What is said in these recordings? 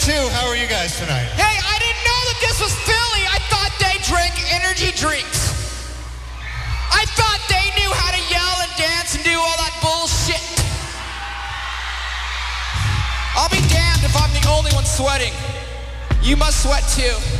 two. How are you guys tonight? Hey, I didn't know that this was Philly. I thought they drank energy drinks. I thought they knew how to yell and dance and do all that bullshit. I'll be damned if I'm the only one sweating. You must sweat too.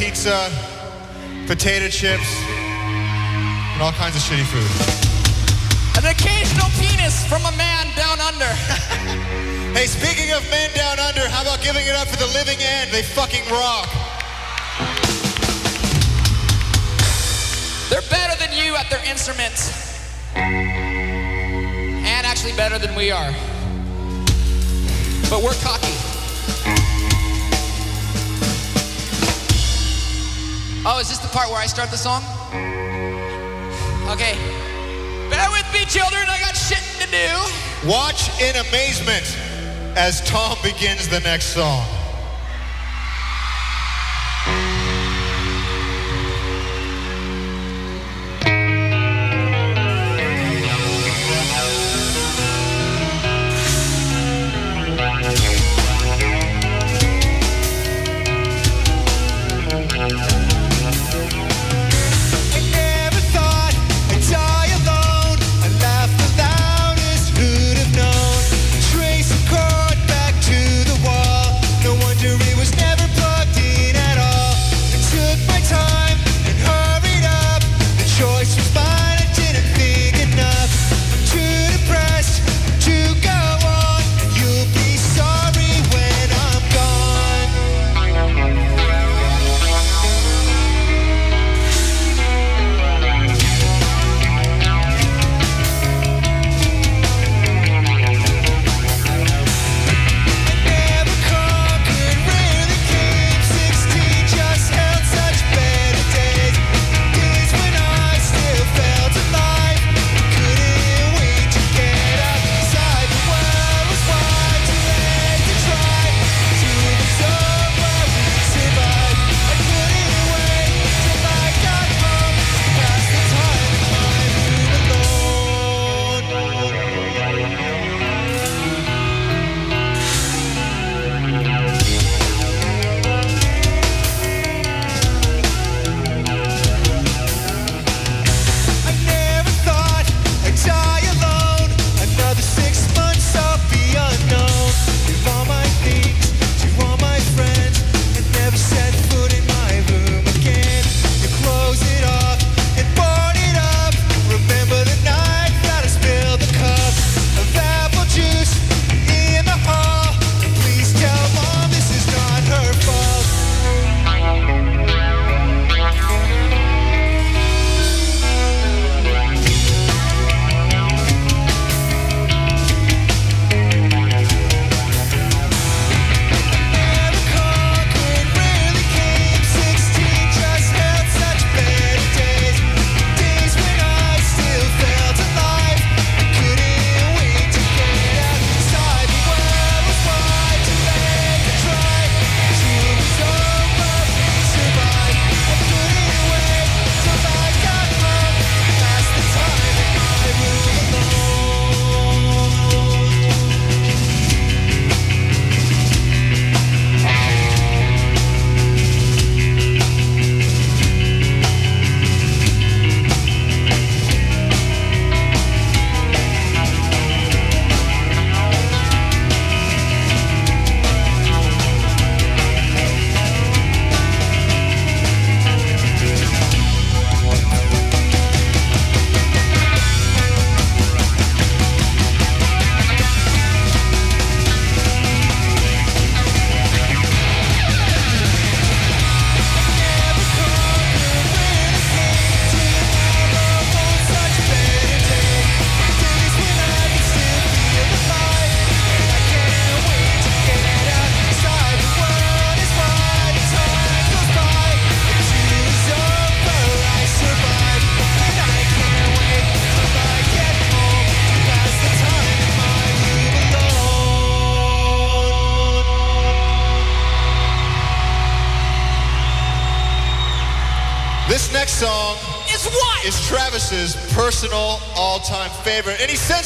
pizza, potato chips, and all kinds of shitty food. An occasional penis from a man down under. hey, speaking of men down under, how about giving it up for the living end? They fucking rock. They're better than you at their instruments. And actually better than we are. But we're cocky. Oh, is this the part where I start the song? Okay. Bear with me, children. I got shit to do. Watch in amazement as Tom begins the next song. personal all-time favorite. And he said,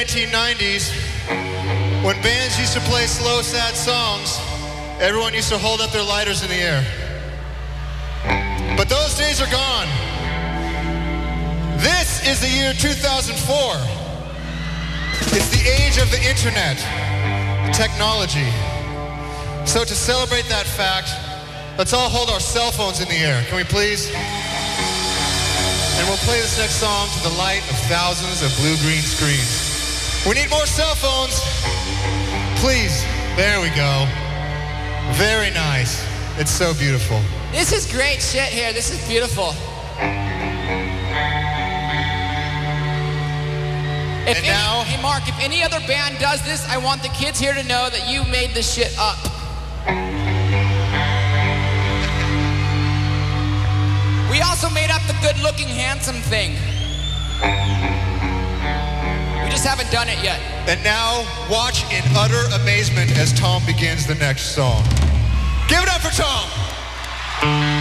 1990s, when bands used to play slow, sad songs, everyone used to hold up their lighters in the air. But those days are gone. This is the year 2004. It's the age of the internet, technology. So to celebrate that fact, let's all hold our cell phones in the air. Can we please? And we'll play this next song to the light of thousands of blue-green screens. We need more cell phones. Please. There we go. Very nice. It's so beautiful. This is great shit here. This is beautiful. If And any, now- hey Mark, if any other band does this, I want the kids here to know that you made this shit up. We also made up the good-looking, handsome thing. Just haven't done it yet. And now, watch in utter amazement as Tom begins the next song. Give it up for Tom!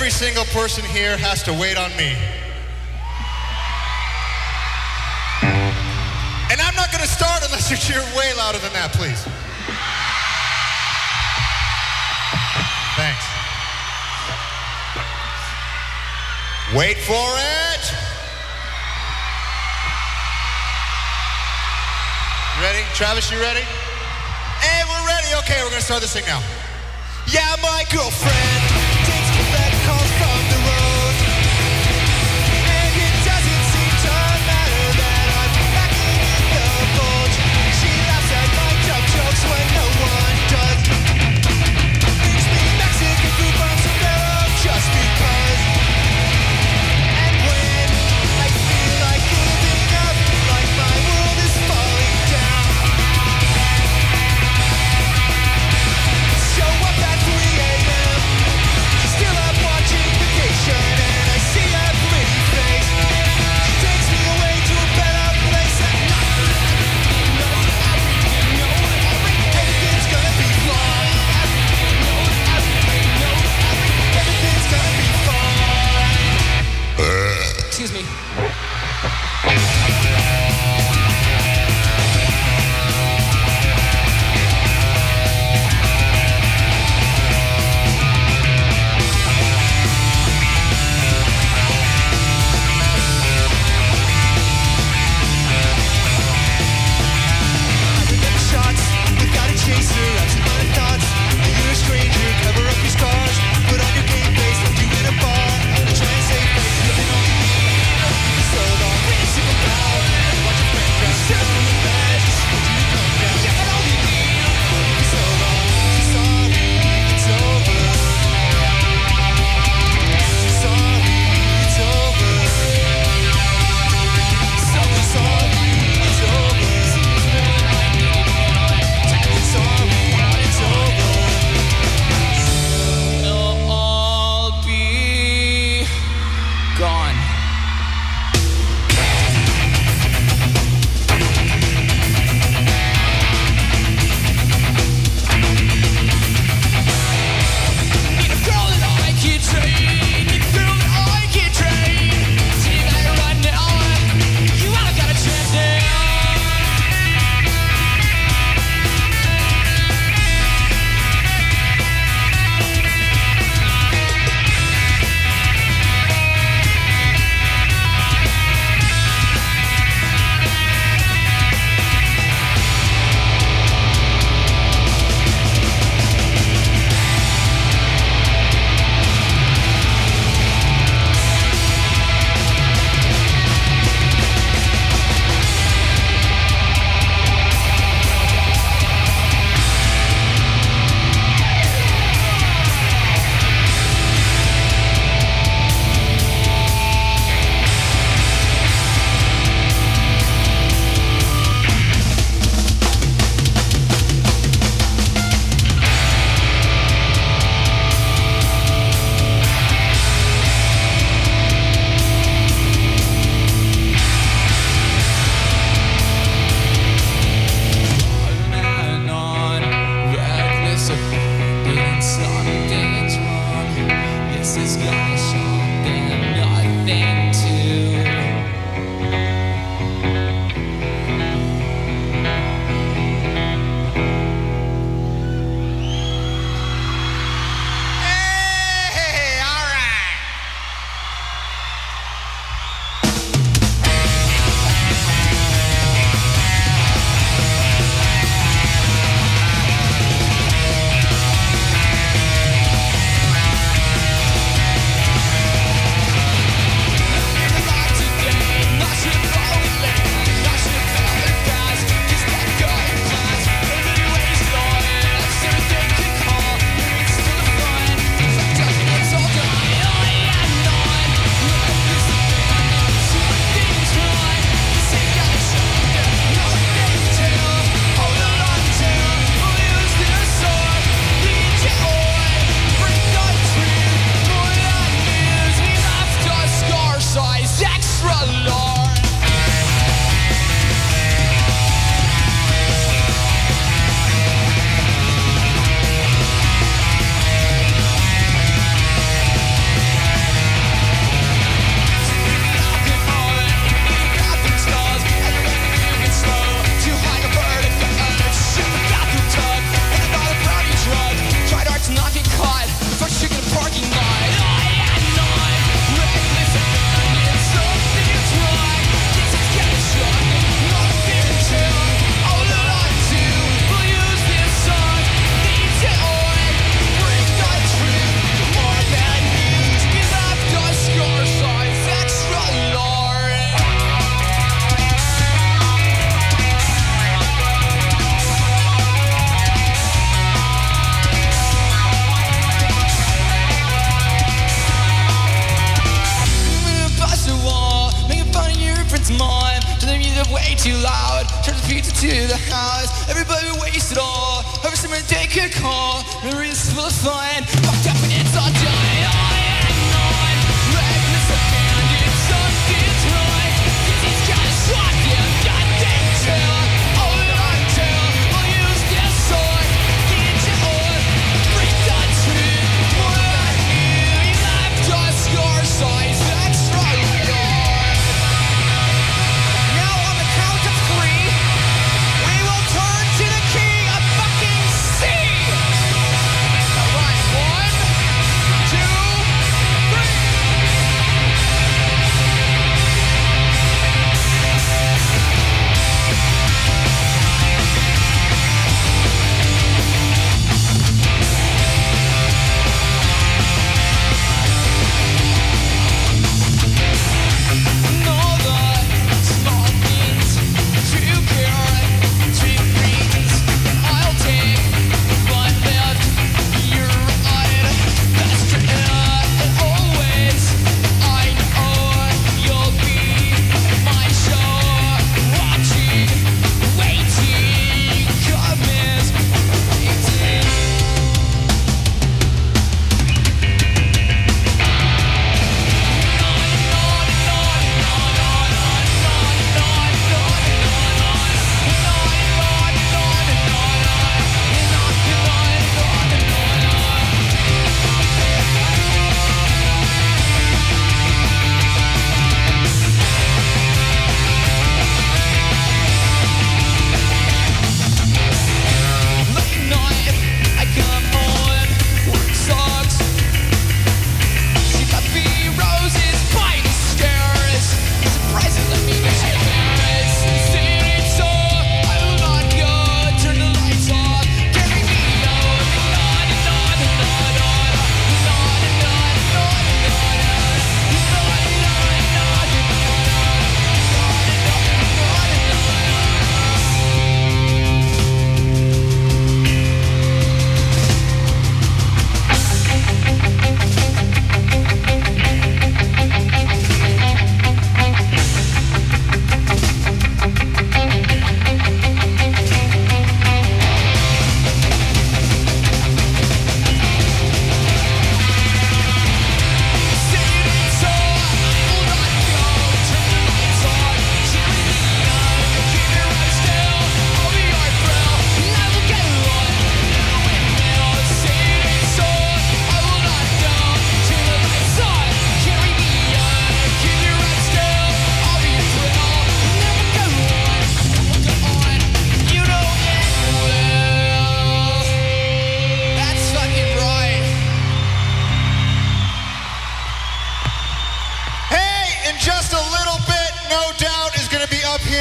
Every single person here has to wait on me. And I'm not going to start unless you cheer way louder than that, please. Thanks. Wait for it. Ready? Travis, you ready? Hey, we're ready. Okay, we're gonna start this thing now. Yeah, my girlfriend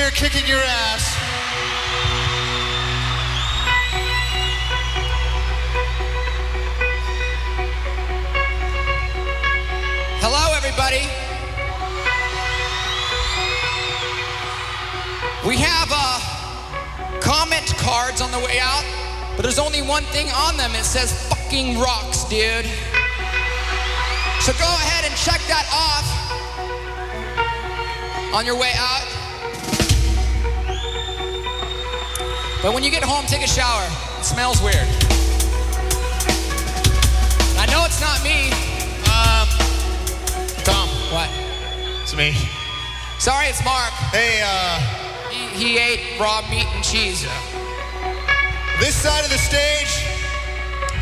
here kicking your ass. Hello, everybody. We have uh, comment cards on the way out, but there's only one thing on them. It says fucking rocks, dude. So go ahead and check that off on your way out. But when you get home, take a shower. It smells weird. I know it's not me. Um, Tom, What? it's me. Sorry, it's Mark. Hey, uh, He, he ate raw meat and cheese. this side of the stage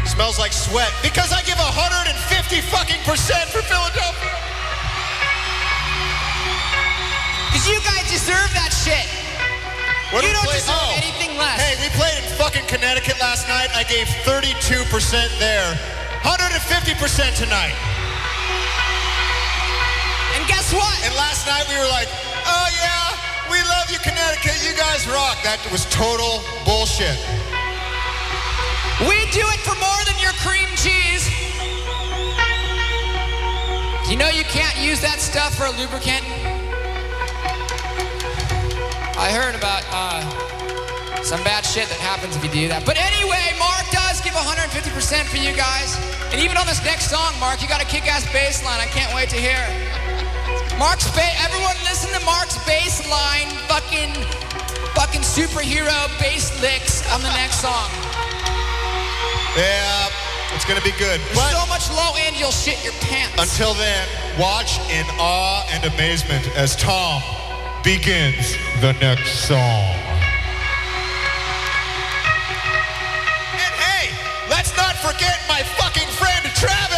smells like sweat because I give 150 fucking percent for Philadelphia. Because you guys deserve that shit. What You do don't play? deserve oh. anything less. Hey, we played in fucking Connecticut last night. I gave 32% there. 150% tonight. And guess what? And last night we were like, oh yeah, we love you, Connecticut. You guys rock. That was total bullshit. We do it for more than your cream cheese. You know you can't use that stuff for a lubricant? I heard about uh, some bad shit that happens if you do that. But anyway, Mark does give 150% for you guys. And even on this next song, Mark, you got a kick-ass bass line. I can't wait to hear it. Mark's ba- everyone listen to Mark's bass line, fucking, fucking superhero bass licks on the next song. Yeah, it's gonna be good. There's so much low end you'll shit your pants. until then, watch in awe and amazement as Tom begins the next song. And hey, let's not forget my fucking friend Travis.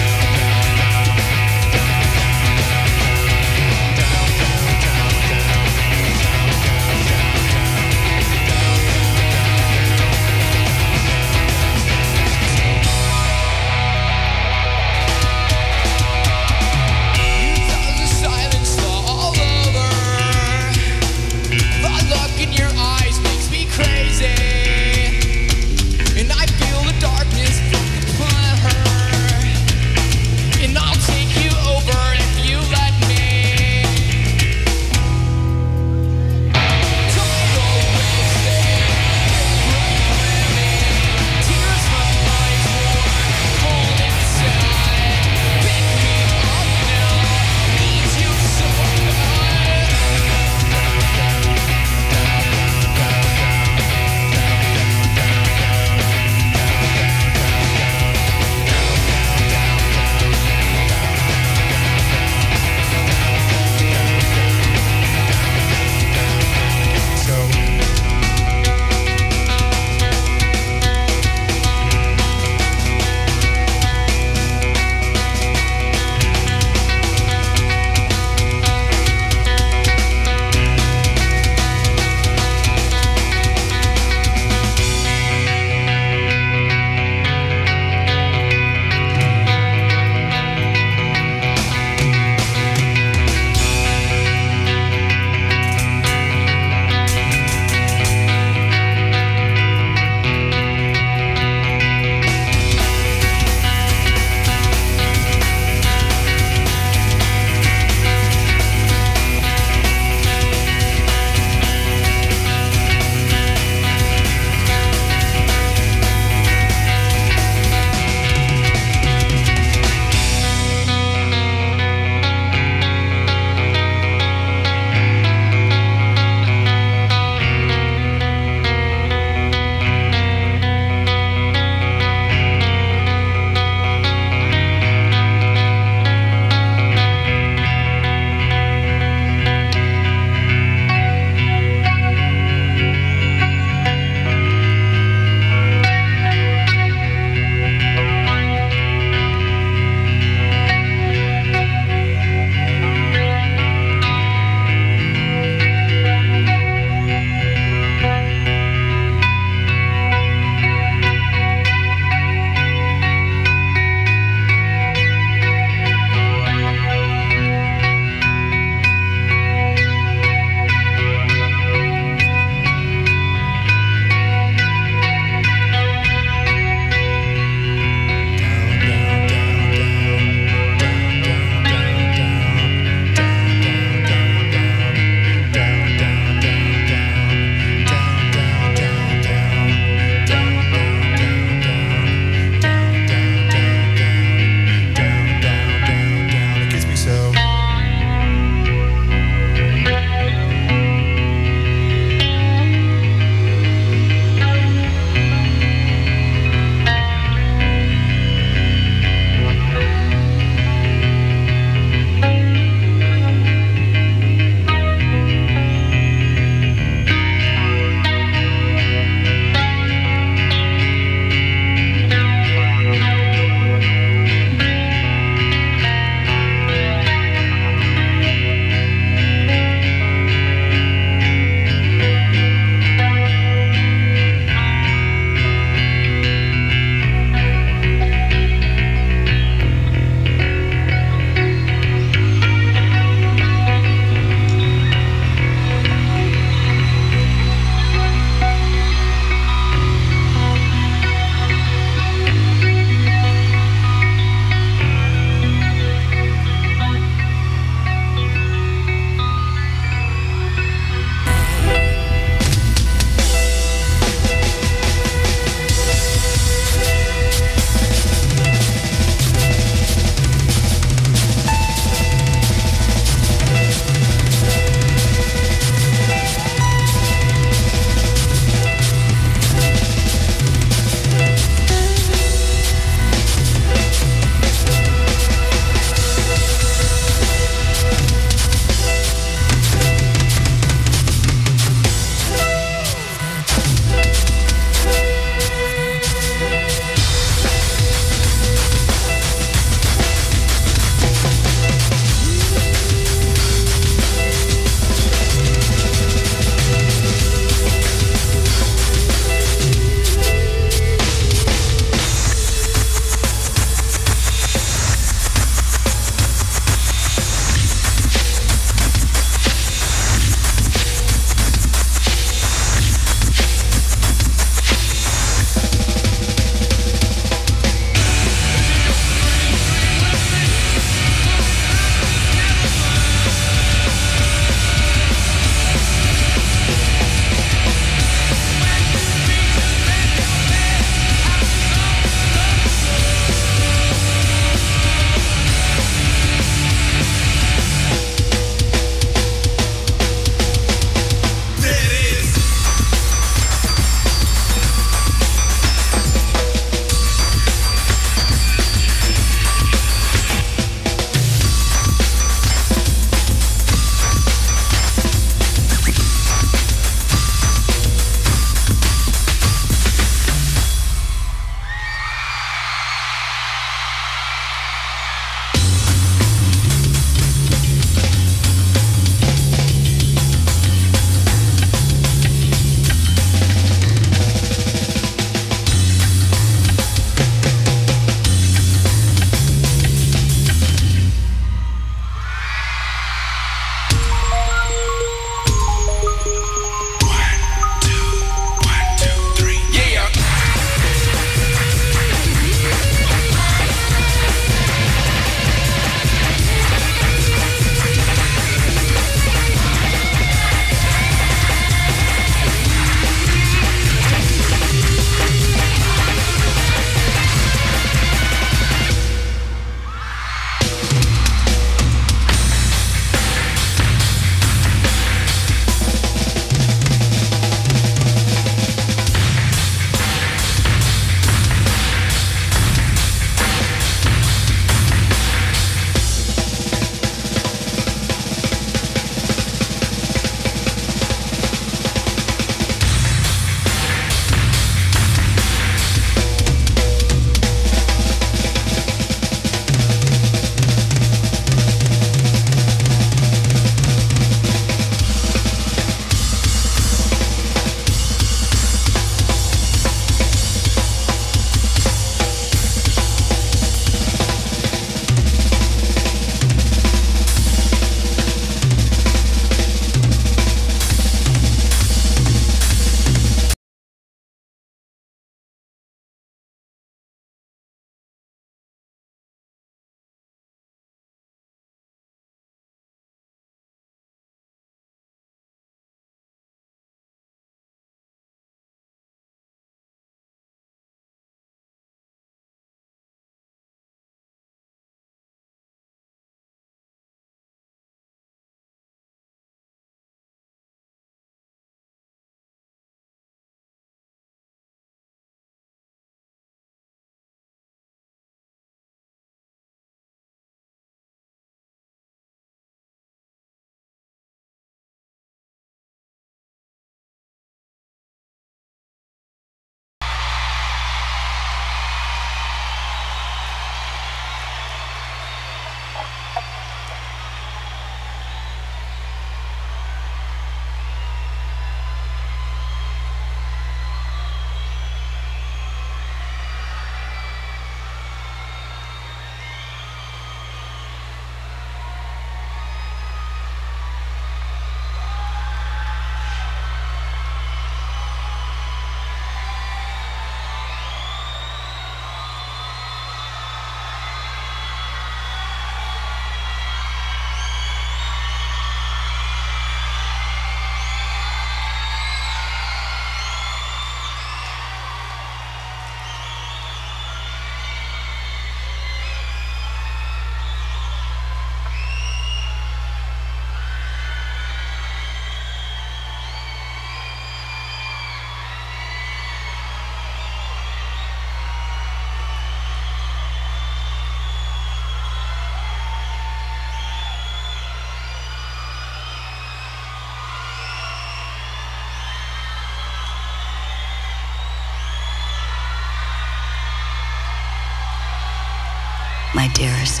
Dearest.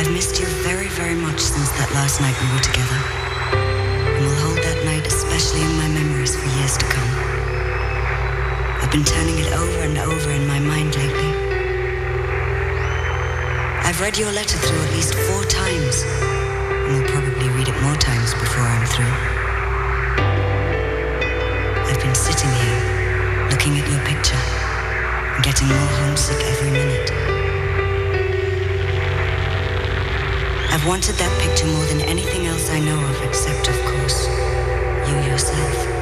I've missed you very, very much since that last night we were together. And will hold that night especially in my memories for years to come. I've been turning it over and over in my mind lately. I've read your letter through at least four times, and will probably read it more times before I'm through. Getting more homesick every minute. I've wanted that picture more than anything else I know of, except, of course, you yourself.